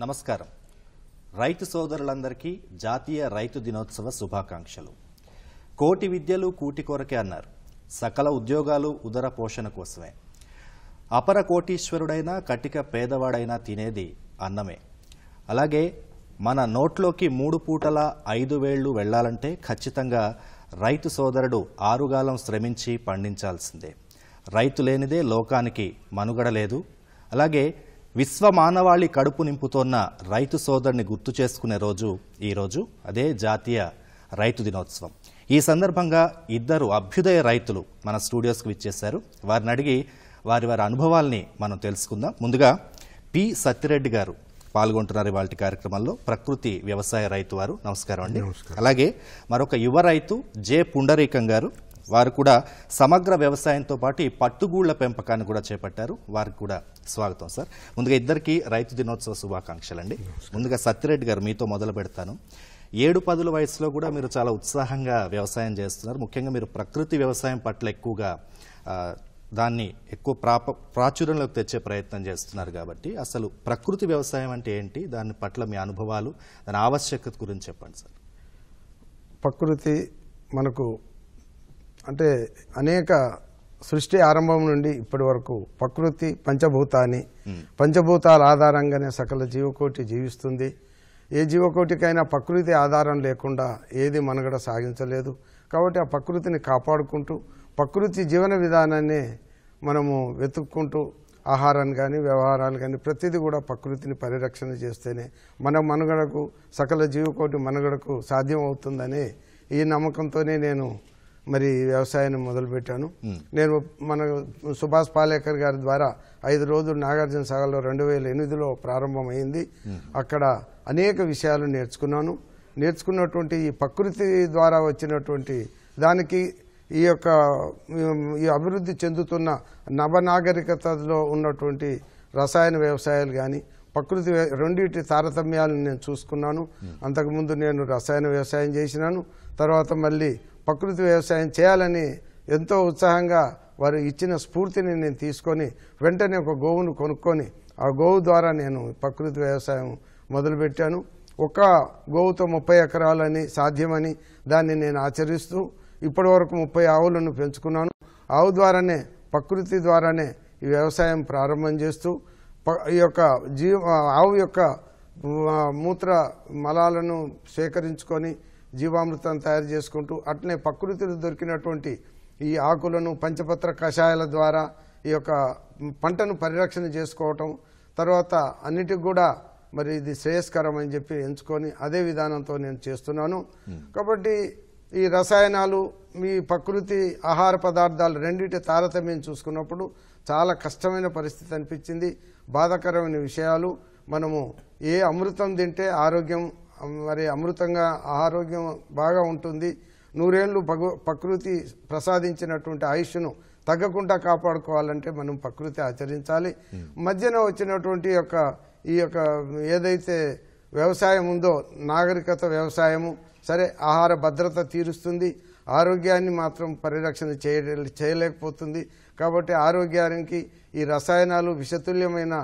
నమస్కారం. రైతు సోదరులందరికీ జాతీయ రైతు దినోత్సవ శుభాకాంక్షలు. కోటి విద్యలు కూటి కొరకే అన్నారు. సకల ఉద్యోగాలు ఉదర పోషణ కోసమే. అపర కోటీశ్వరుడైనా కటిక పేదవాడైనా తినేది అన్నమే. అలాగే మన నోట్లోకి మూడు పూటల ఐదు వేళ్ళు వెళ్ళాలంటే ఖచ్చితంగా రైతు సోదరుడు ఆరుగాలం శ్రమించి పండించాల్సిందే. రైతు లేనిదే లోకానికి మనుగడ లేదు. అలాగే విశ్వ మానవాళి కడుపు నింపుతోన్న రైతు సోదరుని గుర్తు చేసుకునే రోజు ఈ రోజు అదే జాతీయ రైతు దినోత్సవం. ఈ సందర్భంగా ఇద్దరు అభ్యుదయ రైతులు మన స్టూడియోస్కి విచ్చేశారు. వారిని అడిగి వారి వారి అనుభవాల్ని మనం తెలుసుకుందాం. ముందుగా పి. సత్యరెడ్డి గారు పాల్గొంటున్నారు ఇవాళ కార్యక్రమంలో. ప్రకృతి వ్యవసాయ రైతు వారు. నమస్కారం అండి. అలాగే మరొక యువ రైతు జె. పుండరీకం గారు. వారు కూడా సమగ్ర వ్యవసాయంతో పాటు ఈ పట్టుగూళ్ళ పెంపకాన్ని కూడా చేపట్టారు. వారికి కూడా స్వాగతం సార్. ముందుగా ఇద్దరికి రైతు దినోత్సవ శుభాకాంక్షలండి. ముందుగా సత్యరెడ్డి గారు మీతో మొదలు పెడతాను. ఏడు పదుల వయసులో కూడా మీరు చాలా ఉత్సాహంగా వ్యవసాయం చేస్తున్నారు. ముఖ్యంగా మీరు ప్రకృతి వ్యవసాయం పట్ల ఎక్కువగా దాన్ని ఎక్కువ ప్రాప ప్రాచుర్యంలోకి తెచ్చే ప్రయత్నం చేస్తున్నారు కాబట్టి అసలు ప్రకృతి వ్యవసాయం అంటే ఏంటి? దాని పట్ల మీ అనుభవాలు దాని ఆవశ్యకత గురించి చెప్పండి సార్. ప్రకృతి మనకు అంటే అనేక సృష్టి ఆరంభం నుండి ఇప్పటి వరకు ప్రకృతి పంచభూతాన్ని పంచభూతాల ఆధారంగానే సకల జీవకోటి జీవిస్తుంది. ఏ జీవకోటికైనా ప్రకృతి ఆధారం లేకుండా ఏది మనుగడ సాగించలేదు. కాబట్టి ఆ ప్రకృతిని కాపాడుకుంటూ ప్రకృతి జీవన విధానాన్ని మనము వెతుక్కుంటూ ఆహారాన్ని కానీ వ్యవహారాలు కానీ ప్రతిదీ కూడా ప్రకృతిని పరిరక్షణ చేస్తేనే మన మనుగడకు సకల జీవకోటి మనుగడకు సాధ్యం అవుతుందని ఈ నమ్మకంతోనే నేను మరి వ్యవసాయాన్ని మొదలుపెట్టాను. నేను మన సుభాష్ పాలేకర్ గారి ద్వారా ఐదు రోజులు నాగార్జున సాగర్లో రెండు వేల ఎనిమిదిలో ప్రారంభమైంది. అక్కడ అనేక విషయాలు నేర్చుకున్నాను. నేర్చుకున్నటువంటి ఈ ప్రకృతి ద్వారా వచ్చినటువంటి దానికి ఈ యొక్క ఈ అభివృద్ధి చెందుతున్న నవనాగరికతలో ఉన్నటువంటి రసాయన వ్యవసాయాలు కానీ ప్రకృతి రెండింటి తారతమ్యాలను నేను చూసుకున్నాను. అంతకుముందు నేను రసాయన వ్యవసాయం చేసినాను. తర్వాత మళ్ళీ ప్రకృతి వ్యవసాయం చేయాలని ఎంతో ఉత్సాహంగా వారు ఇచ్చిన స్ఫూర్తిని నేను తీసుకొని వెంటనే ఒక గోవును కొనుక్కొని ఆ గోవు ద్వారా నేను ప్రకృతి వ్యవసాయం మొదలుపెట్టాను. ఒక గోవుతో ముప్పై ఎకరాలని సాధ్యమని దాన్ని నేను ఆచరిస్తూ ఇప్పటి వరకు ముప్పై ఆవులను పెంచుకున్నాను. ఆవు ద్వారానే ప్రకృతి ద్వారానే ఈ వ్యవసాయం ప్రారంభం చేస్తూ ప- ఈ యొక్క జీవ ఆవు యొక్క మూత్ర మలాలను సేకరించుకొని జీవామృతం తయారు చేసుకుంటూ అట్లనే ప్రకృతిలో దొరికినటువంటి ఈ ఆకులను పంచపత్ర కషాయాల ద్వారా ఈ యొక్క పంటను పరిరక్షణ చేసుకోవటం తర్వాత అన్నిటికి కూడా మరి ఇది శ్రేయస్కరం అని చెప్పి ఎంచుకొని అదే విధానంతో నేను చేస్తున్నాను. కాబట్టి ఈ రసాయనాలు మీ ప్రకృతి ఆహార పదార్థాలు రెండింటి తారతమ్యం చూసుకున్నప్పుడు చాలా కష్టమైన పరిస్థితి అనిపించింది. బాధాకరమైన విషయాలు. మనము ఏ అమృతం తింటే ఆరోగ్యం మరి అమృతంగా ఆరోగ్యం బాగా ఉంటుంది. నూరేళ్ళు భగవ ప్రకృతి ప్రసాదించినటువంటి ఆయుష్ను తగ్గకుండా కాపాడుకోవాలంటే మనం ప్రకృతి ఆచరించాలి. మధ్యన వచ్చినటువంటి యొక్క ఈ యొక్క ఏదైతే వ్యవసాయం ఉందో నాగరికత వ్యవసాయము సరే ఆహార భద్రత తీరుస్తుంది. ఆరోగ్యాన్ని మాత్రం పరిరక్షణ చేయ చేయలేకపోతుంది. కాబట్టి ఆరోగ్యానికి ఈ రసాయనాలు విషతుల్యమైన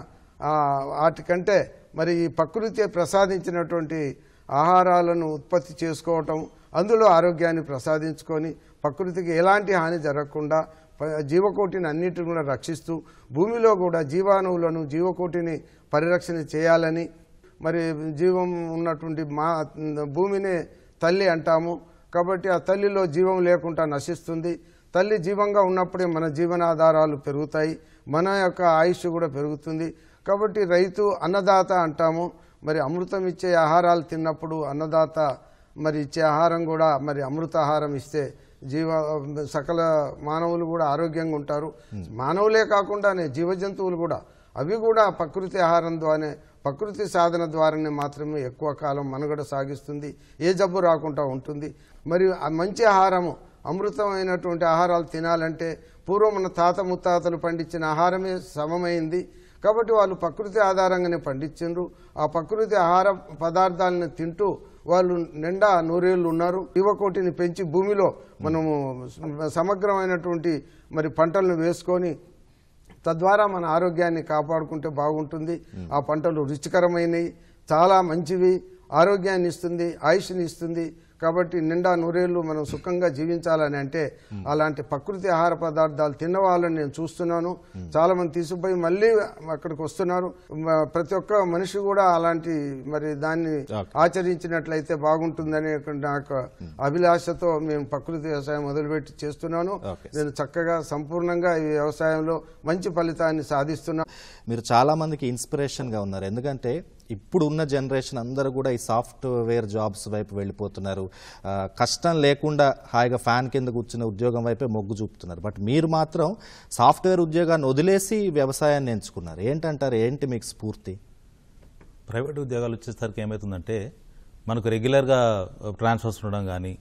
వాటికంటే మరి ఈ ప్రకృతి ప్రసాదించినటువంటి ఆహారాలను ఉత్పత్తి చేసుకోవటం అందులో ఆరోగ్యాన్ని ప్రసాదించుకొని ప్రకృతికి ఎలాంటి హాని జరగకుండా జీవకోటిని అన్నిటిని కూడా రక్షిస్తూ భూమిలో కూడా జీవాణువులను జీవకోటిని పరిరక్షణ చేయాలని మరి జీవం ఉన్నటువంటి మా భూమినే తల్లి అంటాము. కాబట్టి ఆ తల్లిలో జీవం లేకుండా నశిస్తుంది. తల్లి జీవంగా ఉన్నప్పుడే మన జీవనాధారాలు పెరుగుతాయి. మన యొక్క ఆయుష్ కూడా పెరుగుతుంది. కాబట్టి రైతు అన్నదాత అంటాము. మరి అమృతం ఇచ్చే ఆహారాలు తిన్నప్పుడు అన్నదాత మరి ఇచ్చే ఆహారం కూడా మరి అమృత ఆహారం ఇస్తే జీవ సకల మానవులు కూడా ఆరోగ్యంగా ఉంటారు. మానవులే కాకుండానే జీవ జంతువులు కూడా. అవి కూడా ప్రకృతి ఆహారం ద్వారానే ప్రకృతి సాధన ద్వారానే మాత్రమే ఎక్కువ కాలం మనుగడ సాగిస్తుంది. ఏ జబ్బు రాకుండా ఉంటుంది. మరియు మంచి ఆహారము అమృతమైనటువంటి ఆహారాలు తినాలంటే పూర్వం మన తాత ముత్తాతలు పండించిన ఆహారమే సమమైంది. కాబట్టి వాళ్ళు ప్రకృతి ఆధారంగానే పండించిండ్రు. ఆ ప్రకృతి ఆహార పదార్థాలను తింటూ వాళ్ళు నిండా నూరేళ్ళు ఉన్నారు. యువకోటిని పెంచి భూమిలో మనము సమగ్రమైనటువంటి మరి పంటలను వేసుకొని తద్వారా మన ఆరోగ్యాన్ని కాపాడుకుంటే బాగుంటుంది. ఆ పంటలు రుచికరమైనవి చాలా మంచివి ఆరోగ్యాన్ని ఇస్తుంది ఆయుష్ని ఇస్తుంది కాబట్టి నిండా నూరేళ్ళు మనం సుఖంగా జీవించాలని అంటే అలాంటి ప్రకృతి ఆహార పదార్థాలు తిన్న వాళ్ళని నేను చూస్తున్నాను. చాలా మంది తీసుకుపోయి మళ్ళీ అక్కడికి వస్తున్నారు. ప్రతి ఒక్క మనిషి కూడా అలాంటి మరి దాన్ని. ఆచరించినట్లయితే బాగుంటుందనే నాకు అభిలాషతో మేము ప్రకృతి వ్యవసాయం మొదలుపెట్టి చేస్తున్నాను. నేను చక్కగా సంపూర్ణంగా ఈ వ్యవసాయంలో మంచి ఫలితాన్ని సాధిస్తున్నాను మీరు చాలా మందికి ఇన్స్పిరేషన్గా ఉన్నారు. ఎందుకంటే ఇప్పుడు ఉన్న జనరేషన్ అందరూ కూడా ఈ సాఫ్ట్వేర్ జాబ్స్ వైపు వెళ్ళిపోతున్నారు. కష్టం లేకుండా హాయిగా ఫ్యాన్ కింద కూర్చున్న ఉద్యోగం వైపే మొగ్గు చూపుతున్నారు. బట్ మీరు మాత్రం సాఫ్ట్వేర్ ఉద్యోగాన్ని వదిలేసి వ్యవసాయాన్ని ఎంచుకున్నారు. ఏంటంటారు? ఏంటి మీకు స్ఫూర్తి? ప్రైవేట్ ఉద్యోగాలు వచ్చేసరికి ఏమవుతుందంటే మనకు రెగ్యులర్గా ట్రాన్స్ఫర్స్ ఉండడం కానీ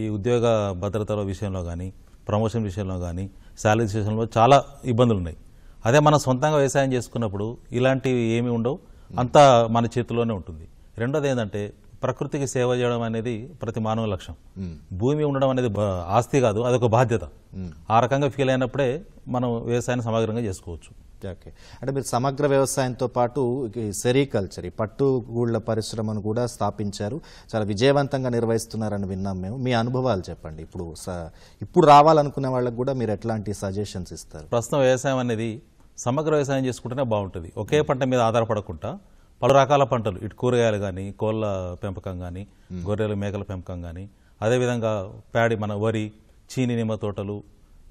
ఈ ఉద్యోగ భద్రతల విషయంలో కానీ ప్రమోషన్ విషయంలో కానీ శాలరీస్ విషయంలో చాలా ఇబ్బందులు ఉన్నాయి అదే మనం సొంతంగా వ్యవసాయం చేసుకున్నప్పుడు ఇలాంటివి ఏమీ ఉండవు. అంతా మన చేతిలోనే ఉంటుంది. రెండోది ఏంటంటే ప్రకృతికి సేవ చేయడం అనేది ప్రతి మానవ లక్ష్యం. భూమి ఉండడం అనేది ఆస్తి కాదు అదొక బాధ్యత. ఆ రకంగా ఫీల్ అయినప్పుడే మనం వ్యవసాయాన్ని సమగ్రంగా చేసుకోవచ్చు. ఓకే. అంటే మీరు సమగ్ర వ్యవసాయంతో పాటు సెరికల్చర్ ఈ పట్టుగూళ్ళ పరిశ్రమను కూడా స్థాపించారు. చాలా విజయవంతంగా నిర్వహిస్తున్నారని విన్నాం మేము. మీ అనుభవాలు చెప్పండి. ఇప్పుడు ఇప్పుడు రావాలనుకునే వాళ్ళకి కూడా మీరు ఎట్లాంటి సజెషన్స్ ఇస్తారు? ప్రస్తుతం వ్యవసాయం అనేది సమగ్ర వ్యవసాయం చేసుకుంటేనే బాగుంటుంది. ఒకే పంట మీద ఆధారపడకుండా పలు రకాల పంటలు ఇటు కూరగాయలు కానీ కోళ్ళ పెంపకం కానీ గొర్రెల మేకల పెంపకం కానీ అదేవిధంగా ప్యాడి మన వరి చీని నిమ్మ తోటలు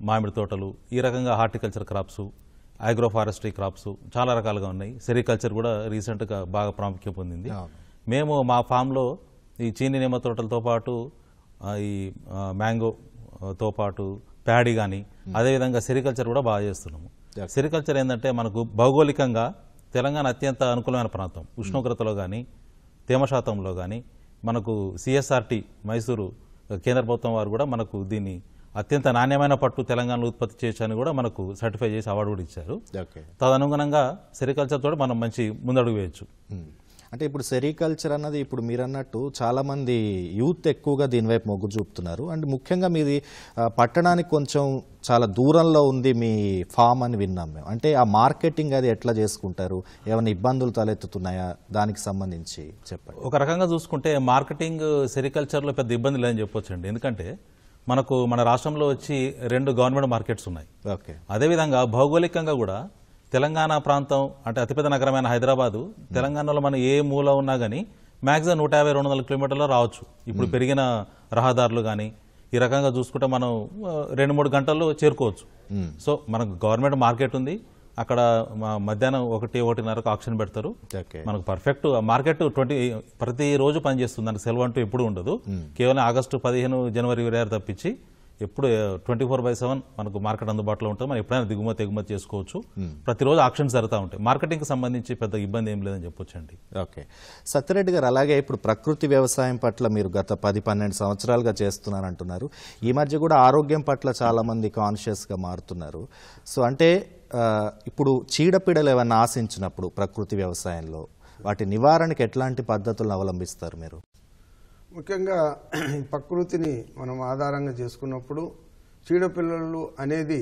మామిడి తోటలు ఈ రకంగా horticulture crops agro forestry crops చాలా రకాలుగా ఉన్నాయి. సెరికల్చర్ కూడా రీసెంట్గా బాగా ప్రాముఖ్యం పొందింది. మేము మా ఫామ్లో ఈ చీని నిమ్మ తోటలతో పాటు ఈ ఆ, మ్యాంగో ఆ, తో పాటు ప్యాడీ కానీ అదేవిధంగా సెరికల్చర్ కూడా బాగా చేస్తున్నాము. సెరికల్చర్ ఏంటంటే మనకు భౌగోళికంగా తెలంగాణ అత్యంత అనుకూలమైన ప్రాంతం. ఉష్ణోగ్రతలో కానీ తేమ శాతంలో కానీ మనకు సిఎస్ఆర్టీ మైసూరు కేంద్ర ప్రభుత్వం వారు కూడా మనకు దీన్ని అత్యంత నాణ్యమైన పట్టు తెలంగాణలో ఉత్పత్తి చేయొచ్చని కూడా మనకు సర్టిఫై చేసి అవార్డు కూడా ఇచ్చారు. తదనుగుణంగా సెరికల్చర్ తోటి మనం మంచి ముందడుగు వేయచ్చు. అంటే ఇప్పుడు సెరికల్చర్ అన్నది ఇప్పుడు మీరు అన్నట్టు చాలా మంది యూత్ ఎక్కువగా దీనివైపు మొగ్గు చూపుతున్నారు. అండ్ ముఖ్యంగా మీది పట్టణానికి కొంచెం చాలా దూరంలో ఉంది మీ ఫామ్ అని విన్నాం మేము. అంటే ఆ మార్కెటింగ్ అది ఎట్లా చేసుకుంటారు? ఏమైనా ఇబ్బందులు తలెత్తుతున్నాయా? దానికి సంబంధించి చెప్పండి. ఒక రకంగా చూసుకుంటే మార్కెటింగ్ సెరికల్చర్లో పెద్ద ఇబ్బంది లేదని చెప్పొచ్చండి. ఎందుకంటే మనకు మన రాష్ట్రంలో వచ్చి రెండు గవర్నమెంట్ మార్కెట్స్ ఉన్నాయి. ఓకే. అదేవిధంగా భౌగోళికంగా కూడా తెలంగాణ ప్రాంతం అంటే అతిపెద్ద నగరమైన హైదరాబాదు తెలంగాణలో మనం ఏ మూల ఉన్నా కానీ మ్యాక్సిమం నూట యాభై రెండు వందల కిలోమీటర్లో రావచ్చు. ఇప్పుడు పెరిగిన రహదారులు కానీ ఈ రకంగా చూసుకుంటే మనం రెండు మూడు గంటల్లో చేరుకోవచ్చు. సో మనకు గవర్నమెంట్ మార్కెట్ ఉంది. అక్కడ మధ్యాహ్నం ఒకటి ఒకటిన్నరకు ఆక్షన్ పెడతారు. ఓకే. మనకు పర్ఫెక్ట్ మార్కెట్ ట్వంటీ ప్రతి రోజు పనిచేస్తుంది దానికి సెలవు అంటూ ఎప్పుడు ఉండదు. కేవలం ఆగస్టు పదిహేను జనవరి ఇరవై ఆరు తప్పించి ఎప్పుడు ట్వంటీ ఫోర్ బై సెవెన్ మనకు మార్కెట్ అందుబాటులో ఉంటుంది. మనం ఎప్పుడైనా దిగుమతి ఎగుమతి చేసుకోవచ్చు. ప్రతిరోజు ఆక్షన్స్ జరుగుతూ ఉంటాయి. మార్కెటింగ్కి సంబంధించి పెద్ద ఇబ్బంది ఏం లేదని చెప్పొచ్చండి. ఓకే. సత్యరెడ్డి గారు అలాగే ఇప్పుడు ప్రకృతి వ్యవసాయం పట్ల మీరు గత పది పన్నెండు సంవత్సరాలుగా చేస్తున్నారంటున్నారు. ఈ మధ్య కూడా ఆరోగ్యం పట్ల చాలా మంది కాన్షియస్గా మారుతున్నారు. సో అంటే ఇప్పుడు చీడపీడలు ఏమైనా ఆశించినప్పుడు ప్రకృతి వ్యవసాయంలో వాటి నివారణకి ఎట్లాంటి పద్ధతులను అవలంబిస్తారు మీరు? ముఖ్యంగా ప్రకృతిని మనం ఆధారంగా చేసుకున్నప్పుడు చీడపిల్లలు అనేది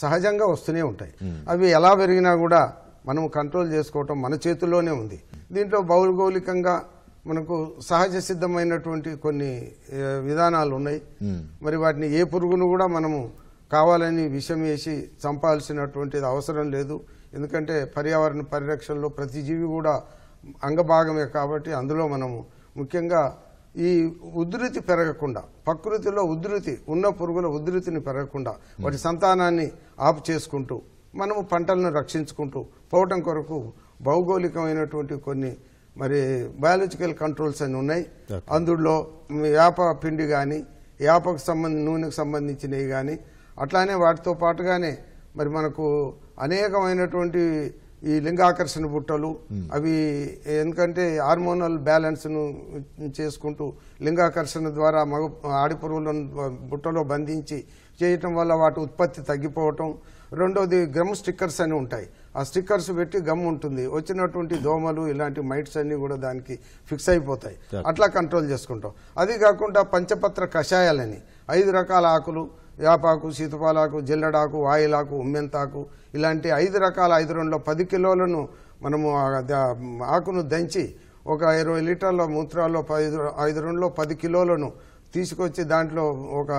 సహజంగా వస్తూనే ఉంటాయి. అవి ఎలా పెరిగినా కూడా మనం కంట్రోల్ చేసుకోవటం మన చేతుల్లోనే ఉంది. దీంట్లో భౌగోళికంగా మనకు సహజ సిద్ధమైనటువంటి కొన్ని విధానాలు ఉన్నాయి. మరి వాటిని ఏ పురుగును కూడా మనము కావాలని విషం వేసి చంపాల్సినటువంటిది అవసరం లేదు. ఎందుకంటే పర్యావరణ పరిరక్షణలో ప్రతి జీవి కూడా అంగభాగమే కాబట్టి అందులో మనము ముఖ్యంగా ఈ ఉధృతి పెరగకుండా ప్రకృతిలో ఉధృతి ఉన్న పురుగుల ఉధృతిని పెరగకుండా వాటి సంతానాన్ని ఆపు చేసుకుంటూ మనము పంటలను రక్షించుకుంటూ పోవటం కొరకు భౌగోళికమైనటువంటి కొన్ని మరి బయాలజికల్ కంట్రోల్స్ అని ఉన్నాయి. అందులో వేప పిండి కానీ వేపకు సంబంధ నూనెకు సంబంధించినవి కానీ అట్లానే వాటితో పాటుగానే మరి మనకు అనేకమైనటువంటి ఈ లింగాకర్షణ బుట్టలు అవి ఎందుకంటే హార్మోనల్ బ్యాలెన్స్ను చేసుకుంటూ లింగాకర్షణ ద్వారా మగ ఆడి పురుగులను బుట్టలో బంధించి చేయటం వల్ల వాటి ఉత్పత్తి తగ్గిపోవటం. రెండోది గమ్ స్టిక్కర్స్ అని ఉంటాయి. ఆ స్టిక్కర్స్ పెట్టి గమ్ ఉంటుంది. వచ్చినటువంటి దోమలు ఇలాంటి మైట్స్ అన్ని కూడా దానికి ఫిక్స్ అయిపోతాయి. అట్లా కంట్రోల్ చేసుకుంటాం. అది కాకుండా పంచపత్ర కషాయాలని ఐదు రకాల ఆకులు వేపాకు సీతపాలాకు జిల్లడాకు వాయిలాకు ఉమ్మెంతాకు ఇలాంటి ఐదు రకాల ఐదు రెండులో పది కిలోలను మనము ఆకును దంచి ఒక ఇరవై లీటర్ల మూత్రాల్లో పది ఐదు రెండులో పది కిలోలను తీసుకొచ్చి దాంట్లో ఒక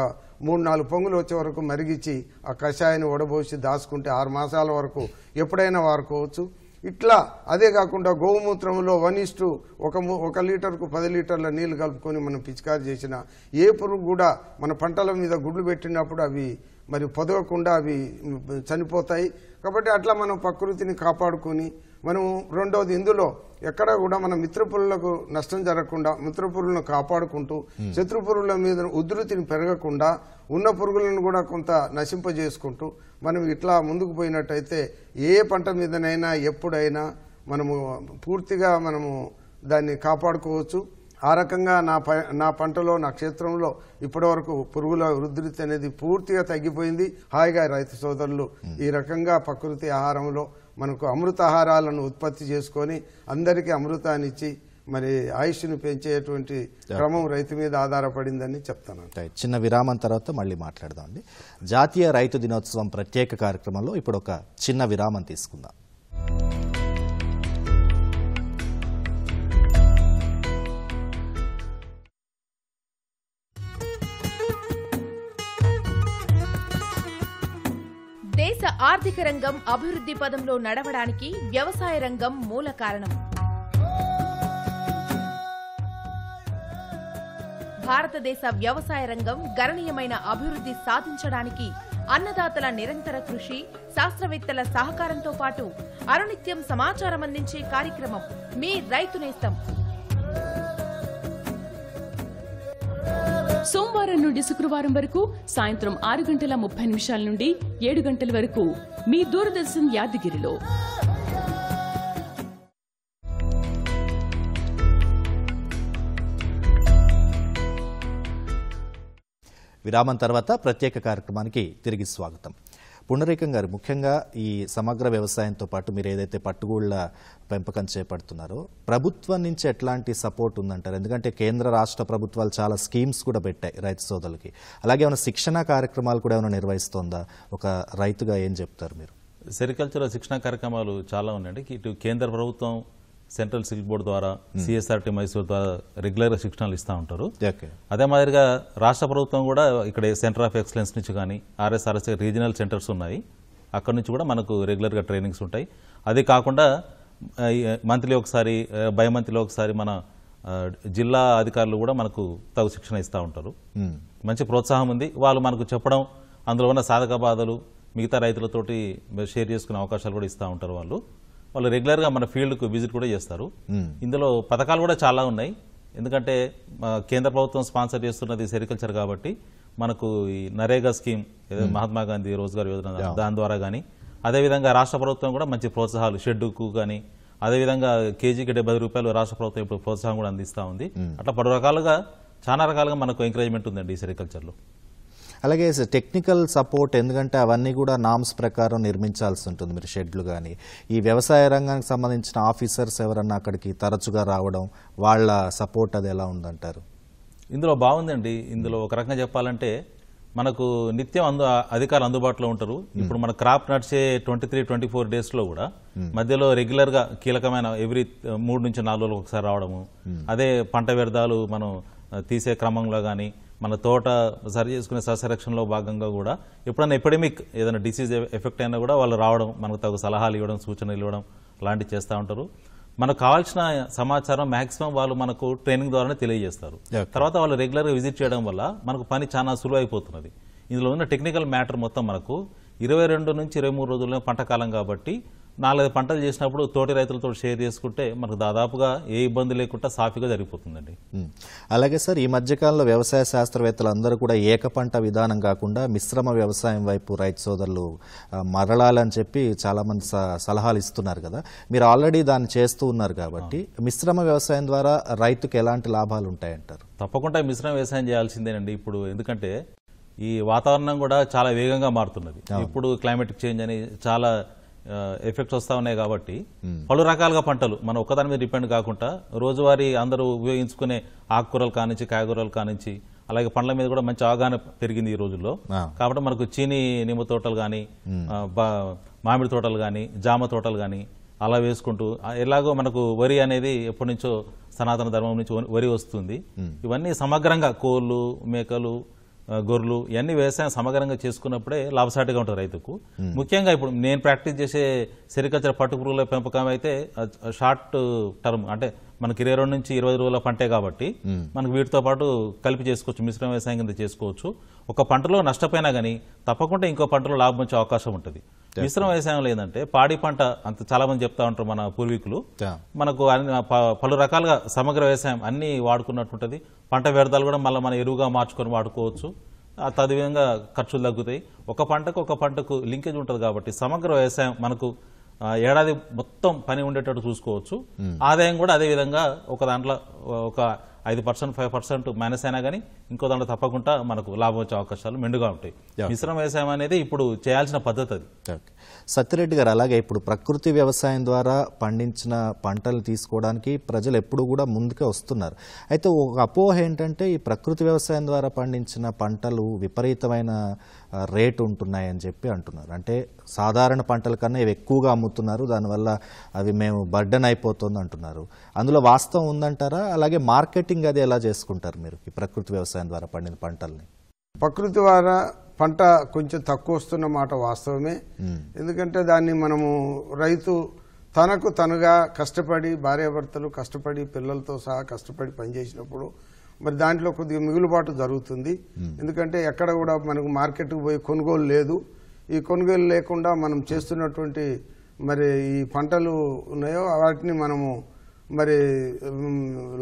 మూడు నాలుగు పొంగులు వచ్చే వరకు మరిగించి ఆ కషాయాన్ని వడబోసి దాచుకుంటే ఆరు మాసాల వరకు ఎప్పుడైనా వాడుకోవచ్చు. ఇట్లా. అదే కాకుండా గోమూత్రంలో వన్ ఇస్టు ఒక ము- ఒక లీటర్కు పది లీటర్ల నీళ్ళు కలుపుకొని మనం పిచికారి చేసిన ఏ పురుగు కూడా మన పంటల మీద గుడ్లు పెట్టినప్పుడు అవి మరి పొదగకుండా అవి చనిపోతాయి. కాబట్టి అట్లా మనం ప్రకృతిని కాపాడుకొని మనం రెండవది ఇందులో ఎక్కడ కూడా మన మిత్రపురులకు నష్టం జరగకుండా మిత్రపురులను కాపాడుకుంటూ శత్రుపురుల మీద ఉధృతిని పెరగకుండా ఉన్న పురుగులను కూడా కొంత నశింపజేసుకుంటూ మనం ఇట్లా ముందుకు పోయినట్టయితే ఏ పంట మీదనైనా ఎప్పుడైనా మనము పూర్తిగా మనము దాన్ని కాపాడుకోవచ్చు. ఆ రకంగా నా ప నా పంటలో నా క్షేత్రంలో ఇప్పటివరకు పురుగుల ఉధృతి అనేది పూర్తిగా తగ్గిపోయింది. హాయిగా రైతు సోదరులు ఈ రకంగా ప్రకృతి ఆహారంలో మనకు అమృత ఆహారాలను ఉత్పత్తి చేసుకొని అందరికీ అమృతాన్ని ఇచ్చి మరి ఆయుష్ను పెంచేటువంటి క్రమం రైతు మీద ఆధారపడిందని చెప్తాను. చిన్న విరామం తర్వాత మళ్ళీ మాట్లాడదాం అండి జాతీయ రైతు దినోత్సవం ప్రత్యేక కార్యక్రమంలో ఇప్పుడు ఒక చిన్న విరామం తీసుకుందాం. ఆర్థిక రంగం అభివృద్ధి పదంలో నడవడానికి వ్యవసాయ రంగం మూల కారణం. భారతదేశ వ్యవసాయ రంగం గణనీయమైన అభివృద్ధి సాధించడానికి అన్నదాతల నిరంతర కృషి శాస్త్రవేత్తల సహకారంతో పాటు అరునిత్యం సమాచారం అందించే కార్యక్రమం మీ రైతు నేస్తం. సోమవారం నుండి శుక్రవారం వరకు సాయంత్రం ఆరు గంటల ముప్పై నిమిషాల నుండి ఏడు గంటల వరకు మీ దూరదర్శన్ యాదగిరిలో. విరామం తర్వాత ప్రత్యేక కార్యక్రమానికి తిరిగి స్వాగతం. పుండరీకం గారు ముఖ్యంగా ఈ సమగ్ర వ్యవసాయంతో పాటు మీరు ఏదైతే పట్టుగూళ్ళ పెంపకం చేపడుతున్నారో ప్రభుత్వం నుంచి ఎట్లాంటి సపోర్ట్ ఉందంటారు? ఎందుకంటే కేంద్ర రాష్ట్ర ప్రభుత్వాలు చాలా స్కీమ్స్ కూడా పెట్టాయి రైతు సోదరులకి. అలాగే ఏమైనా శిక్షణ కార్యక్రమాలు కూడా ఏమైనా నిర్వహిస్తోందా? ఒక రైతుగా ఏం చెప్తారు మీరు? సెరికల్చర్ శిక్షణ కార్యక్రమాలు చాలా ఉన్నాయండి. ఇటు కేంద్ర ప్రభుత్వం సెంట్రల్ సిల్క్ బోర్డు ద్వారా సిఎస్ఆర్టీ మైసూర్ ద్వారా రెగ్యులర్గా శిక్షణలు ఇస్తూ ఉంటారు. ఓకే. అదే మాదిరిగా రాష్ట్ర ప్రభుత్వం కూడా ఇక్కడ సెంటర్ ఆఫ్ ఎక్సలెన్స్ నుంచి కానీ ఆర్ఎస్ఆర్ఎస్ రీజనల్ సెంటర్స్ ఉన్నాయి. అక్కడ నుంచి కూడా మనకు రెగ్యులర్గా ట్రైనింగ్స్ ఉంటాయి. అదే కాకుండా మంత్లీ ఒకసారి బై మంత్లీ ఒకసారి మన జిల్లా అధికారులు కూడా మనకు తగు శిక్షణ ఇస్తూ ఉంటారు. మంచి ప్రోత్సాహం ఉంది. వాళ్ళు మనకు చెప్పడం అందులో ఉన్న సాధక బాధలు మిగతా రైతులతోటి షేర్ చేసుకునే అవకాశాలు కూడా ఇస్తూ ఉంటారు వాళ్ళు. వాళ్ళు రెగ్యులర్గా మన ఫీల్డ్కు విజిట్ కూడా చేస్తారు. ఇందులో పథకాలు కూడా చాలా ఉన్నాయి. ఎందుకంటే కేంద్ర ప్రభుత్వం స్పాన్సర్ చేస్తున్నది సెరికల్చర్ కాబట్టి మనకు ఈ నరేగా స్కీమ్ మహాత్మా గాంధీ రోజ్గార్ యోజన దాని ద్వారా కానీ అదేవిధంగా రాష్ట్ర ప్రభుత్వం కూడా మంచి ప్రోత్సాహాలు షెడ్యూకు కానీ అదేవిధంగా కేజీకి డెబ్బై రూపాయలు రాష్ట్ర ప్రభుత్వం ఇప్పుడు ప్రోత్సాహం కూడా అందిస్తూ ఉంది. అట్లా పలు రకాలుగా చాలా రకాలుగా మనకు ఎంకరేజ్మెంట్ ఉందండి ఈ సెరికల్చర్లో అలాగే టెక్నికల్ సపోర్ట్ ఎందుకంటే అవన్నీ కూడా నామ్స్ ప్రకారం నిర్మించాల్సి ఉంటుంది మీరు షెడ్లు కానీ ఈ వ్యవసాయ రంగానికి సంబంధించిన ఆఫీసర్స్ ఎవరన్నా అక్కడికి తరచుగా రావడం వాళ్ళ సపోర్ట్ అది ఎలా ఉందంటారు? ఇందులో బాగుందండి. ఇందులో ఒక రకంగా చెప్పాలంటే మనకు నిత్యం అందు అధికారులు అందుబాటులో ఉంటారు. ఇప్పుడు మన క్రాప్ నడిచే ట్వంటీ త్రీ ట్వంటీ ఫోర్ డేస్లో కూడా మధ్యలో రెగ్యులర్గా కీలకమైన ఎవ్రీ మూడు నుంచి నాలుగు రోజులకు ఒకసారి రావడము. అదే పంట వ్యర్థాలు మనం తీసే క్రమంలో కానీ మన తోట సరి చేసుకునే సస్యరక్షణలో భాగంగా కూడా ఎప్పుడైనా ఎపిడమిక్ ఏదైనా డిసీజ్ ఎఫెక్ట్ అయినా కూడా వాళ్ళు రావడం మనకు తగు సలహాలు ఇవ్వడం సూచనలు ఇవ్వడం లాంటివి చేస్తూ ఉంటారు. మనకు కావాల్సిన సమాచారం మాక్సిమం వాళ్ళు మనకు ట్రైనింగ్ ద్వారానే తెలియజేస్తారు. తర్వాత వాళ్ళు రెగ్యులర్గా విజిట్ చేయడం వల్ల మనకు పని చాలా సులువైపోతున్నది. ఇందులో ఉన్న టెక్నికల్ మ్యాటర్ మొత్తం మనకు ఇరవై రెండు నుంచి ఇరవై మూడు రోజుల్లో పంట కాలం కాబట్టి నాలుగైదు పంటలు చేసినప్పుడు తోటి రైతులతో షేర్ చేసుకుంటే మనకు దాదాపుగా ఏ ఇబ్బంది లేకుండా సాఫీగా జరిగిపోతుందండి. అలాగే సార్ ఈ మధ్యకాలంలో వ్యవసాయ శాస్త్రవేత్తలు అందరూ కూడా ఏక పంట విధానం కాకుండా మిశ్రమ వ్యవసాయం వైపు రైతు సోదరులు మరలాలని చెప్పి చాలా మంది స- సలహాలు ఇస్తున్నారు కదా. మీరు ఆల్రెడీ దాన్ని చేస్తూ ఉన్నారు కాబట్టి మిశ్రమ వ్యవసాయం ద్వారా రైతుకు ఎలాంటి లాభాలు ఉంటాయంటారు? తప్పకుండా మిశ్రమ వ్యవసాయం చేయాల్సిందేనండి ఇప్పుడు. ఎందుకంటే ఈ వాతావరణం కూడా చాలా వేగంగా మారుతున్నది. ఇప్పుడు క్లైమేటిక్ చేంజ్ అని చాలా ఎఫెక్ట్స్ వస్తూ ఉన్నాయి కాబట్టి పలు రకాలుగా పంటలు. మనం ఒక్కదాని మీద డిపెండ్ కాకుండా రోజువారీ అందరూ ఉపయోగించుకునే ఆకుకూరలు కానించి కాయగూరలు కానించి అలాగే పండ్ల మీద కూడా మంచి అవగాహన పెరిగింది ఈ రోజుల్లో. కాబట్టి మనకు చీని నిమ్మ తోటలు కానీ మామిడి తోటలు కానీ జామ తోటలు కానీ అలా వేసుకుంటూ ఎలాగో మనకు వరి అనేది ఎప్పటి నుంచో సనాతన ధర్మం నుంచి వరి- వస్తుంది. ఇవన్నీ సమగ్రంగా కోళ్ళు మేకలు గొర్రెలు ఇవన్నీ వ్యవసాయం సమగ్రంగా చేసుకున్నప్పుడే లాభసాటిగా ఉంటుంది రైతుకు. ముఖ్యంగా ఇప్పుడు నేను ప్రాక్టీస్ చేసే సెరికల్చర్ పట్టు పురుగుల పెంపకం అయితే షార్ట్ టర్మ్ అంటే మనకి ఇరవై రెండు నుంచి ఇరవై రోజుల పంటే కాబట్టి మనకు వీటితో పాటు కలిపి చేసుకోవచ్చు మిశ్రమ వ్యవసాయం కింద చేసుకోవచ్చు. ఒక పంటలో నష్టపోయినా కానీ తప్పకుండా ఇంకో పంటలో లాభం వచ్చే అవకాశం ఉంటుంది. మిశ్రమ వ్యవసాయంలో ఏంటంటే పాడి పంట అంత చాలా మంది చెప్తా ఉంటారు మన పూర్వీకులు. మనకు పలు రకాలుగా సమగ్ర వ్యవసాయం అన్ని వాడుకున్నట్టుంటది పంట వ్యర్థాలు కూడా మళ్ళీ మన ఎరువుగా మార్చుకొని వాడుకోవచ్చు. తదవిధంగా ఖర్చులు తగ్గుతాయి. ఒక పంటకు ఒక పంటకు లింకేజ్ ఉంటుంది కాబట్టి సమగ్ర వ్యవసాయం మనకు ఏడాది మొత్తం పని ఉండేటట్టు చూసుకోవచ్చు. ఆదాయం కూడా అదే విధంగా ఒక దాంట్లో ఒక ఐదు పర్సెంట్ ఫైవ్ పర్సెంట్ మైనస్ అయినా కానీ ఇంకో దాంట్లో తప్పకుండా మనకు లాభం వచ్చే అవకాశాలు మెండుగా ఉంటాయి. మిశ్రమ వ్యవసాయం అనేది ఇప్పుడు చేయాల్సిన పద్ధతి అది. సత్యరెడ్డి గారు అలాగే ఇప్పుడు ప్రకృతి వ్యవసాయం ద్వారా పండించిన పంటలు తీసుకోవడానికి ప్రజలు ఎప్పుడు కూడా ముందుకే వస్తున్నారు. అయితే ఒక అపోహ ఏంటంటే ఈ ప్రకృతి వ్యవసాయం ద్వారా పండించిన పంటలు విపరీతమైన రేటు ఉంటున్నాయని చెప్పి అంటున్నారు. అంటే సాధారణ పంటల కన్నా ఇవి ఎక్కువగా అమ్ముతున్నారు. దానివల్ల అవి మేము బర్డెన్ అయిపోతుంది అంటున్నారు. అందులో వాస్తవం ఉందంటారా? అలాగే మార్కెటింగ్ అది ఎలా చేసుకుంటారు మీరు ఈ ప్రకృతి వ్యవసాయం ద్వారా పండిన పంటల్ని? ప్రకృతి ద్వారా పంట కొంచెం తక్కువ వస్తున్న మాట వాస్తవమే. ఎందుకంటే దాన్ని మనము రైతు తనకు తనుగా కష్టపడి భార్యాభర్తలు కష్టపడి పిల్లలతో సహా కష్టపడి పనిచేసినప్పుడు మరి దాంట్లో కొద్దిగా మిగులుబాటు జరుగుతుంది. ఎందుకంటే ఎక్కడ కూడా మనకు మార్కెట్కి పోయి కొనుగోలు లేదు. ఈ కొనుగోలు లేకుండా మనం చేస్తున్నటువంటి మరి ఈ పంటలు ఉన్నాయో వాటిని మనము మరి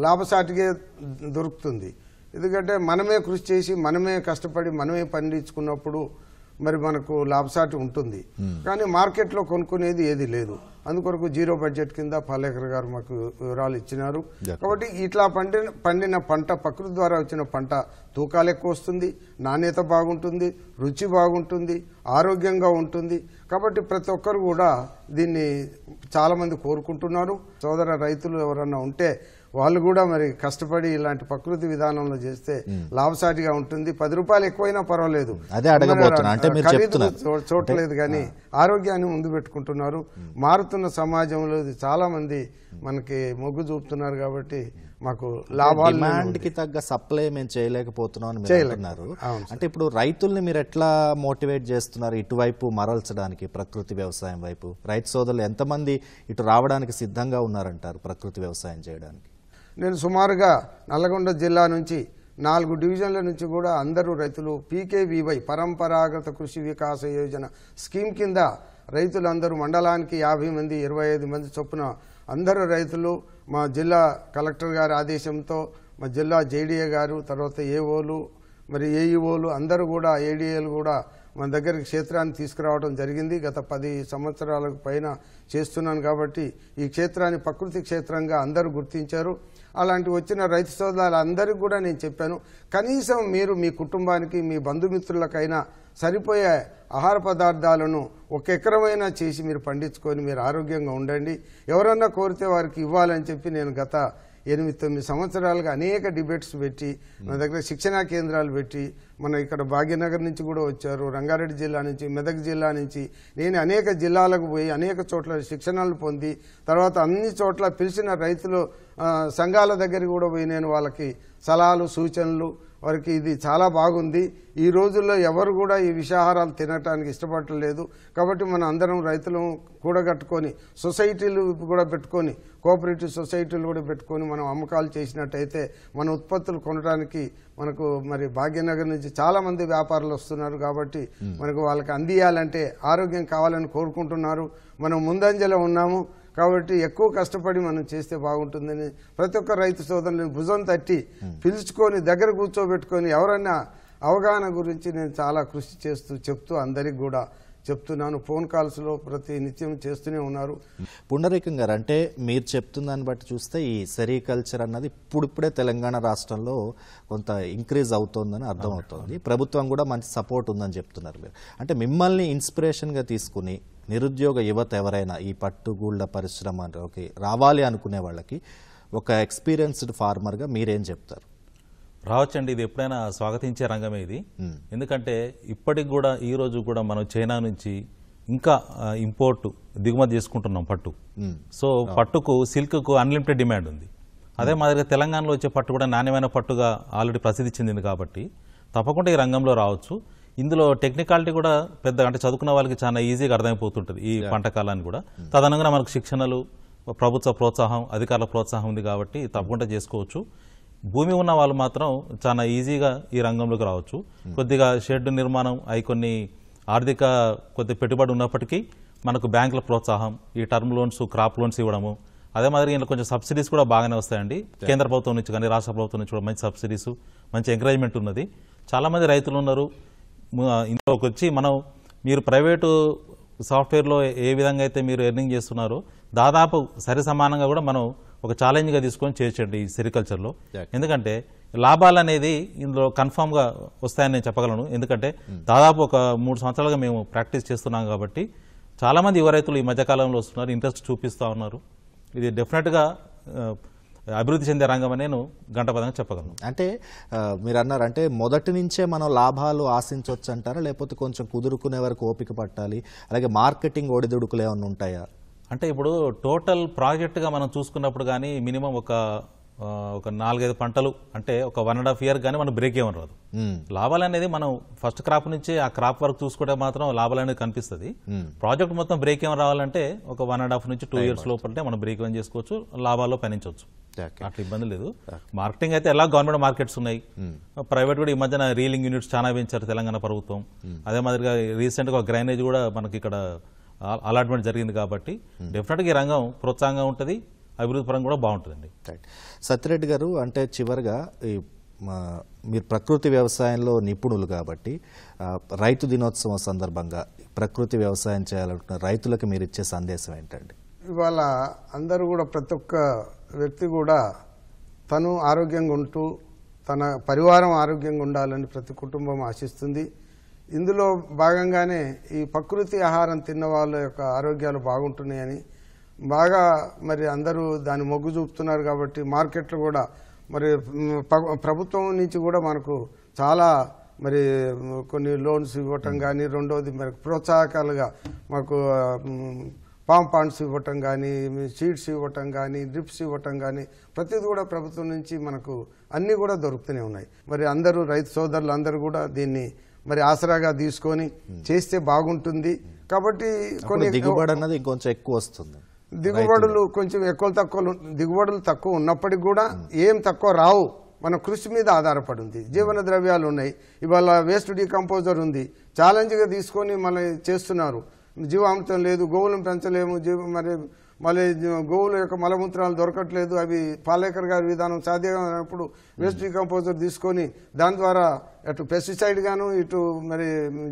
లాభసాటిగా దొరుకుతుంది. ఎందుకంటే మనమే కృషి చేసి మనమే కష్టపడి మనమే పండించుకున్నప్పుడు మరి మనకు లాభసాటి ఉంటుంది. కానీ మార్కెట్లో కొనుక్కునేది ఏది లేదు. అందుకొరకు జీరో బడ్జెట్ కింద పాలేకర్ గారు మాకు వివరాలు ఇచ్చినారు. కాబట్టి ఇట్లా పండిన పండిన పంట ప్రకృతి ద్వారా వచ్చిన పంట తూకాలు ఎక్కువ వస్తుంది నాణ్యత బాగుంటుంది రుచి బాగుంటుంది ఆరోగ్యంగా ఉంటుంది. కాబట్టి ప్రతి ఒక్కరు కూడా దీన్ని చాలా మంది కోరుకుంటున్నారు. సోదర రైతులు ఎవరన్నా ఉంటే వాళ్ళు కూడా మరి కష్టపడి ఇలాంటి ప్రకృతి విధానంలో చేస్తే లాభసాటిగా ఉంటుంది. పది రూపాయలు ఎక్కువైనా పర్వాలేదు. చూడలేదు కానీ ఆరోగ్యాన్ని ముందు పెట్టుకుంటున్నారు. మారుతున్న సమాజంలో చాలా మంది మనకి మొగ్గు చూపుతున్నారు కాబట్టి మాకు లాభాలు డిమాండ్కి తగ్గ సప్లై మేము చేయలేకపోతున్నాం అని మీరు చేయలేక- అంటున్నారు. అవును అంటే ఇప్పుడు రైతుల్ని మీరు ఎట్లా మోటివేట్ చేస్తున్నారు ఇటువైపు మరల్చడానికి ప్రకృతి వ్యవసాయం వైపు? రైతు సోదరులు ఎంతమంది ఇటు రావడానికి సిద్ధంగా ఉన్నారంటారు ప్రకృతి వ్యవసాయం చేయడానికి? నేను సుమారుగా నల్లగొండ జిల్లా నుంచి నాలుగు డివిజన్ల నుంచి కూడా అందరూ రైతులు పీకేవీవై పరంపరాగత కృషి వికాస యోజన స్కీమ్ కింద రైతులందరూ మండలానికి యాభై మంది ఇరవై ఐదు మంది చొప్పున అందరూ రైతులు మా జిల్లా కలెక్టర్ గారి ఆదేశంతో మా జిల్లా జేడీఏ గారు తర్వాత ఏఓలు మరి ఏఈఓలు అందరూ కూడా ఏడీఏలు కూడా మన దగ్గరికి క్షేత్రాన్ని తీసుకురావడం జరిగింది. గత పది సంవత్సరాలకు పైన చేస్తున్నాను కాబట్టి ఈ క్షేత్రాన్ని ప్రకృతి క్షేత్రంగా అందరూ గుర్తించారు. అలాంటి వచ్చిన రైతు సోదరులందరికీ కూడా నేను చెప్పాను కనీసం మీరు మీ కుటుంబానికి మీ బంధుమిత్రులకైనా సరిపోయే ఆహార పదార్థాలను ఒక ఎకరమైనా చేసి మీరు పండించుకొని మీరు ఆరోగ్యంగా ఉండండి. ఎవరన్నా కోరితే వారికి ఇవ్వాలని చెప్పి నేను గత ఎనిమిది తొమ్మిది సంవత్సరాలుగా అనేక డిబేట్స్ పెట్టి మన దగ్గర శిక్షణా కేంద్రాలు పెట్టి మన ఇక్కడ భాగ్యనగర్ నుంచి కూడా వచ్చారు రంగారెడ్డి జిల్లా నుంచి మెదక్ జిల్లా నుంచి. నేను అనేక జిల్లాలకు పోయి అనేక చోట్ల శిక్షణలు పొంది తర్వాత అన్ని చోట్ల పిలిచిన రైతులు సంఘాల దగ్గరికి కూడా పోయి నేను వాళ్ళకి సలహాలు సూచనలు వారికి ఇది చాలా బాగుంది. ఈ రోజుల్లో ఎవరు కూడా ఈ విషాహారాలు తినటానికి ఇష్టపడలేదు కాబట్టి మన అందరం రైతులు కూడగట్టుకొని సొసైటీలు కూడా పెట్టుకొని కోఆపరేటివ్ సొసైటీలు కూడా పెట్టుకొని మనం అమ్మకాలు చేసినట్టయితే మన ఉత్పత్తులు కొనడానికి మనకు మరి భాగ్యనగర్ నుంచి చాలా మంది వ్యాపారులు వస్తున్నారు కాబట్టి మనకు వాళ్ళకి అందియాలంటే ఆరోగ్యం కావాలని కోరుకుంటున్నారు. మనం ముందంజలో ఉన్నాము. కాబట్టి ఎక్కువ కష్టపడి మనం చేస్తే బాగుంటుందని ప్రతి ఒక్క రైతు సోదరుని భుజం తట్టి పిలుచుకొని దగ్గర కూర్చోబెట్టుకొని ఎవరన్నా అవగాహన గురించి నేను చాలా కృషి చేస్తూ చెప్తూ అందరికి కూడా చెప్తున్నాను. ఫోన్ కాల్స్లో ప్రతి నిత్యం చేస్తూనే ఉన్నారు. పుండరీకం గారు అంటే మీరు చెప్తున్న దాన్ని బట్టి చూస్తే ఈ సెరికల్చర్ అన్నది ఇప్పుడిప్పుడే తెలంగాణ రాష్ట్రంలో కొంత ఇంక్రీజ్ అవుతోందని అర్థమవుతోంది ప్రభుత్వం కూడా మంచి సపోర్ట్ ఉందని చెప్తున్నారు మీరు. అంటే మిమ్మల్ని ఇన్స్పిరేషన్గా తీసుకుని నిరుద్యోగ యువత ఎవరైనా ఈ పట్టుగూళ్ళ పరిశ్రమలోకి రావాలి అనుకునే వాళ్ళకి ఒక ఎక్స్పీరియన్స్డ్ ఫార్మర్గా మీరేం చెప్తారు? రావచ్చండి ఇది ఎప్పుడైనా స్వాగతించే రంగమే ఇది. ఎందుకంటే ఇప్పటికి కూడా ఈ రోజు కూడా మనం చైనా నుంచి ఇంకా ఇంపోర్ట్ దిగుమతి చేసుకుంటున్నాం పట్టు. సో పట్టుకు సిల్క్కు అన్లిమిటెడ్ డిమాండ్ ఉంది. అదే మాదిరిగా తెలంగాణలో వచ్చే పట్టు కూడా నాణ్యమైన పట్టుగా ఆల్రెడీ ప్రసిద్ధి చెందింది కాబట్టి తప్పకుండా ఈ రంగంలో రావచ్చు. ఇందులో టెక్నికాలిటీ కూడా పెద్ద అంటే చదువుకున్న వాళ్ళకి చాలా ఈజీగా అర్థమైపోతుంటుంది ఈ పంట కాలాన్ని కూడా. తదనంగా మనకు శిక్షణలు ప్రభుత్వ ప్రోత్సాహం అధికారుల ప్రోత్సాహం ఉంది కాబట్టి తప్పకుండా చేసుకోవచ్చు. భూమి ఉన్న వాళ్ళు మాత్రం చాలా ఈజీగా ఈ రంగంలోకి రావచ్చు. కొద్దిగా షెడ్ నిర్మాణం అవి కొన్ని ఆర్థిక కొద్ది పెట్టుబడి ఉన్నప్పటికీ మనకు బ్యాంకుల ప్రోత్సాహం ఈ టర్మ్ లోన్స్ క్రాప్ లోన్స్ ఇవ్వడము అదే మాదిరి ఇందులో కొంచెం సబ్సిడీస్ కూడా బాగానే వస్తాయండి. కేంద్ర ప్రభుత్వం నుంచి కానీ రాష్ట్ర ప్రభుత్వం నుంచి కూడా మంచి సబ్సిడీస్ మంచి ఎంకరేజ్మెంట్ ఉన్నది. చాలా మంది రైతులు ఉన్నారు. ఇందులోకి వచ్చి మనం మీరు ప్రైవేటు సాఫ్ట్వేర్లో ఏ విధంగా అయితే మీరు ఎర్నింగ్ చేస్తున్నారో దాదాపు సరి సమానంగా కూడా మనం ఒక ఛాలెంజ్గా తీసుకొని చేయొచ్చండి ఈ సెరికల్చర్లో ఎందుకంటే లాభాలు అనేది ఇందులో కన్ఫామ్గా వస్తాయని నేను చెప్పగలను. ఎందుకంటే దాదాపు ఒక మూడు సంవత్సరాలుగా మేము ప్రాక్టీస్ చేస్తున్నాం కాబట్టి చాలామంది యువ రైతులు ఈ మధ్యకాలంలో వస్తున్నారు ఇంట్రెస్ట్ చూపిస్తూ ఉన్నారు. ఇది డెఫినెట్గా అభివృద్ధి చెందే రంగం అని నేను గంటపదంగా చెప్పగలను. అంటే మీరు అన్నారు అంటే మొదటి నుంచే మనం లాభాలు ఆశించవచ్చు అంటారా లేకపోతే కొంచెం కుదురుకునే వరకు ఓపిక పట్టాలి? అలాగే మార్కెటింగ్ ఒడిదుడుకులు ఏమైనా ఉంటాయా? అంటే ఇప్పుడు టోటల్ ప్రాజెక్ట్గా మనం చూసుకున్నప్పుడు కానీ మినిమం ఒక ఒక నాలుగైదు పంటలు అంటే ఒక వన్ అండ్ హాఫ్ ఇయర్ కానీ మనం బ్రేక్ ఏమని రాదు. లాభాలు అనేది మనం ఫస్ట్ క్రాప్ నుంచి ఆ క్రాప్ వరకు చూసుకుంటే మాత్రం లాభాలు అనేది కనిపిస్తుంది ప్రాజెక్ట్ మొత్తం బ్రేక్ ఏమైనా రావాలంటే ఒక వన్ అండ్ హాఫ్ నుంచి టూ ఇయర్స్ లోపలంటే మనం బ్రేక్ ఏమైనా చేసుకోవచ్చు లాభాల్లో పయనించవచ్చు. ఓకే. అట్లా ఇబ్బంది లేదు. మార్కెటింగ్ అయితే ఎలా గవర్నమెంట్ మార్కెట్స్ ఉన్నాయి. ప్రైవేట్ కూడా ఈ మధ్యన రీలింగ్ యూనిట్స్ చాలా పెంచారు తెలంగాణ ప్రభుత్వం. అదే మాదిరిగా రీసెంట్గా గ్రైనేజ్ కూడా మనకి ఇక్కడ అలాట్మెంట్ జరిగింది కాబట్టి డెఫినెట్గా ఈ రంగం ప్రోత్సాహంగా ఉంటుంది అభివృద్ధి పరంగా కూడా బాగుంటుందండి. రైట్ సత్యరెడ్డి గారు అంటే చివరిగా ఈ మా మీరు ప్రకృతి వ్యవసాయంలో నిపుణులు కాబట్టి రైతు దినోత్సవం సందర్భంగా ప్రకృతి వ్యవసాయం చేయాలనుకున్న రైతులకు మీరు ఇచ్చే సందేశం ఏంటండి? ఇవాళ అందరూ కూడా ప్రతి ఒక్క వ్యక్తి కూడా తను ఆరోగ్యంగా ఉంటూ తన పరివారం ఆరోగ్యంగా ఉండాలని ప్రతి కుటుంబం ఆశిస్తుంది. ఇందులో భాగంగానే ఈ ప్రకృతి ఆహారం తిన్న వాళ్ళ యొక్క ఆరోగ్యాలు బాగుంటున్నాయని బాగా మరి అందరూ దాని మొగ్గు చూపుతున్నారు కాబట్టి మార్కెట్లు కూడా మరి ప్రభుత్వం నుంచి కూడా మనకు చాలా మరి కొన్ని లోన్స్ ఇవ్వటం కానీ రెండోది మరి ప్రోత్సాహకాలుగా మాకు పామ్ పాండ్స్ ఇవ్వటం కానీ సీడ్స్ ఇవ్వటం కానీ డ్రిప్స్ ఇవ్వటం కానీ ప్రతిది కూడా ప్రభుత్వం నుంచి మనకు అన్నీ కూడా దొరుకుతూనే ఉన్నాయి. మరి అందరూ రైతు సోదరులు అందరూ కూడా దీన్ని మరి ఆసరాగా తీసుకొని చేస్తే బాగుంటుంది. కాబట్టి కొన్ని దిగుబడి అన్నది ఇంకొంచెం ఎక్కువ వస్తుంది. దిగుబడులు కొంచెం ఎక్కువ తక్కువ దిగుబడులు తక్కువ ఉన్నప్పటికీ కూడా ఏం తక్కువ రావు. మన కృషి మీద ఆధారపడి ఉంది జీవన ద్రవ్యాలు ఉన్నాయి. ఇవాళ వేస్ట్ డీకంపోజర్ ఉంది. ఛాలెంజ్గా తీసుకొని మళ్ళీ చేస్తున్నారు. జీవామృతం లేదు గోవులను పెంచలేము జీవ మరి మళ్ళీ గోవుల యొక్క మలమూత్రాలు దొరకట్లేదు. అవి పాలేకర్ గారి విధానం సాధ్యమైనప్పుడు వేస్ట్ డీకంపోజర్ తీసుకొని దాని ద్వారా అటు పెస్టిసైడ్ గాను ఇటు మరి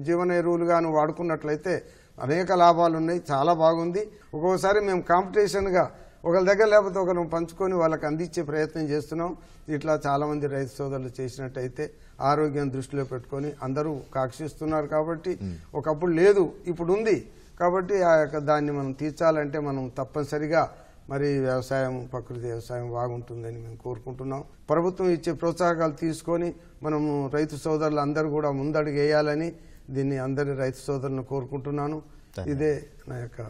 జీవన ఎరువులు గాను వాడుకున్నట్లయితే అనేక లాభాలు ఉన్నాయి. చాలా బాగుంది. ఒక్కొక్కసారి మేము కాంపిటీషన్గా ఒకరి దగ్గర లేకపోతే ఒకరు పంచుకొని వాళ్ళకి అందించే ప్రయత్నం చేస్తున్నాం. ఇట్లా చాలా మంది రైతు సోదరులు చేసినట్టయితే ఆరోగ్యం దృష్టిలో పెట్టుకొని అందరూ కాక్షిస్తున్నారు కాబట్టి ఒకప్పుడు లేదు ఇప్పుడు ఉంది. కాబట్టి ఆ యొక్క దాన్ని మనం తీర్చాలంటే మనం తప్పనిసరిగా మరి వ్యవసాయం ప్రకృతి వ్యవసాయం బాగుంటుందని మేము కోరుకుంటున్నాం. ప్రభుత్వం ఇచ్చే ప్రోత్సాహకాలు తీసుకొని మనము రైతు సోదరులు అందరూ కూడా ముందడుగు వేయాలని దీన్ని అందరి రైతు సోదరులను కోరుకుంటున్నాను. ఇదే నా యొక్క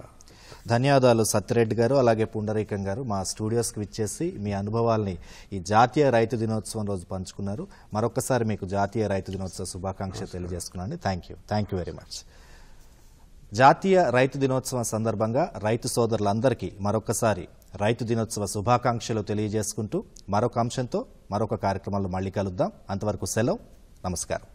ధన్యవాదాలు సత్యరెడ్డి గారు అలాగే పుండరీకం గారు. మా స్టూడియోస్కి విచ్చేసి మీ అనుభవాల్ని ఈ జాతీయ రైతు దినోత్సవం రోజు పంచుకున్నారు. మరొకసారి మీకు జాతీయ రైతు దినోత్సవ శుభాకాంక్షలు తెలియజేసుకున్నాను. Thank you thank you very much జాతీయ రైతు దినోత్సవం సందర్భంగా రైతు సోదరులందరికీ మరొకసారి రైతు దినోత్సవ శుభాకాంక్షలు తెలియజేసుకుంటూ మరొక అంశంతో మరొక కార్యక్రమంలో మళ్ళీ కలుద్దాం. అంతవరకు సెలవు. నమస్కారం.